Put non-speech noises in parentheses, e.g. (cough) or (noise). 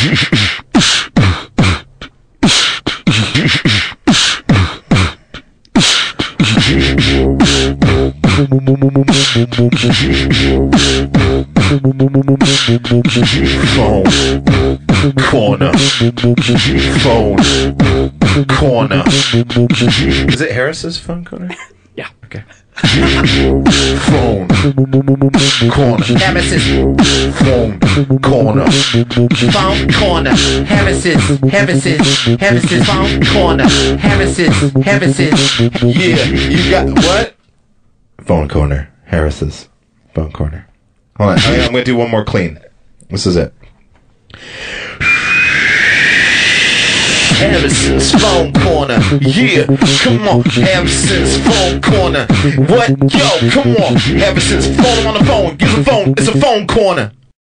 Phone corner. Phone corner. Is it Harris's phone corner? (laughs) Yeah. Okay. Phone corner. Harris's Phone corner. phone corner. Harris's, Harris's, Harris's phone corner. Harris's, Harris's. Yeah, you got what? Phone corner. Harris's phone corner. Hold on. I- I'm gonna do one more clean. This is it. Harrison's phone corner. Yeah, come on. Harrison's phone corner. What? Yo, come on. Harrison's phone him on the phone. Give the phone. It's a phone corner.